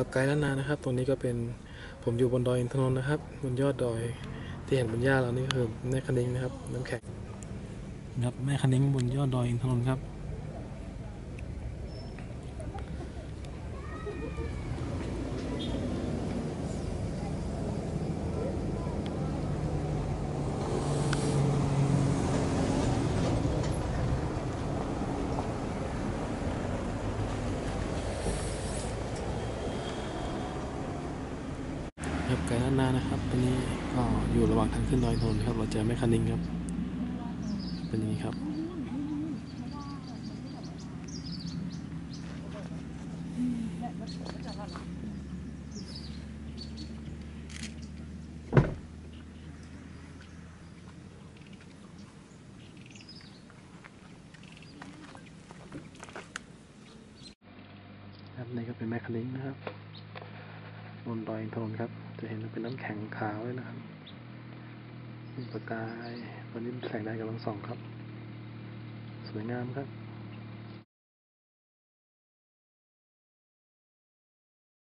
ครับไกด์ล้านนานะครับ ตรงนี้ก็เป็นผมอยู่บนดอยอินทนนท์นะครับบนยอดดอยที่เห็นบนหญ้าเรานี่คือแม่คันิ้งนะครับ น้ำแข็งนะครับแม่คันิ้งบนยอดดอยอินทนนท์ครับ ครับไกด์ล้านนานะครับตอนนี้ก็อยู่ระหว่างทางขึ้นดอยนทนท์ครับ เราเจอแม่คันิ้งครับ เป็นอย่างนี้ครับครับนี่ก็เป็นแม่คันิ้งนะครับ บนดอยอินทนครับ จะเห็นเป็นน้ำแข็งขาวเลยนะครับมีประกายตอนนี้แสงแดดกำลังส่องครับ สวยงามครับ